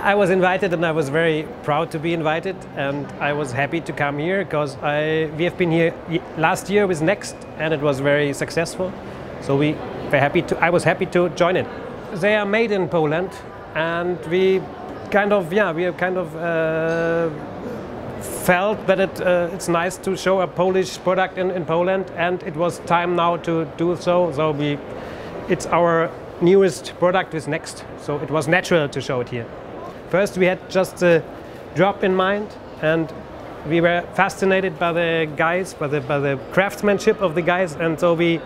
I was invited and I was very proud to be invited and I was happy to come here because I, we have been here last year with Next and it was very successful. So we were happy to, I was happy to join it. They are made in Poland and we kind of, yeah, we kind of uh, felt that it, uh, it's nice to show a Polish product in, in Poland and it was time now to do so. So we, it's our newest product with Next. So it was natural to show it here. First we had just a drop in mind and we were fascinated by the guys, by the, by the craftsmanship of the guys and so we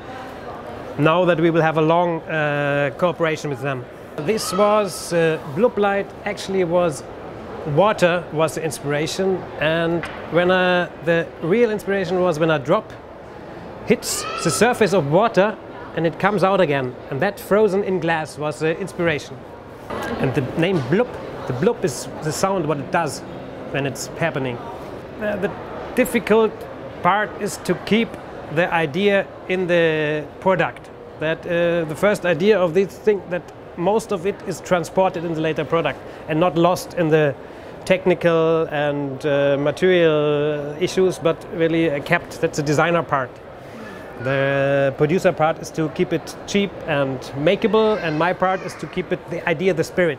know that we will have a long uh, cooperation with them. This was, uh, Light actually was, water was the inspiration and when I, the real inspiration was when a drop hits the surface of water and it comes out again and that frozen in glass was the inspiration. And the name Blubb the blub is the sound, what it does when it's happening. Uh, the difficult part is to keep the idea in the product. That uh, the first idea of this thing, that most of it is transported in the later product and not lost in the technical and uh, material issues, but really kept. That's the designer part. The producer part is to keep it cheap and makeable, and my part is to keep it the idea, the spirit.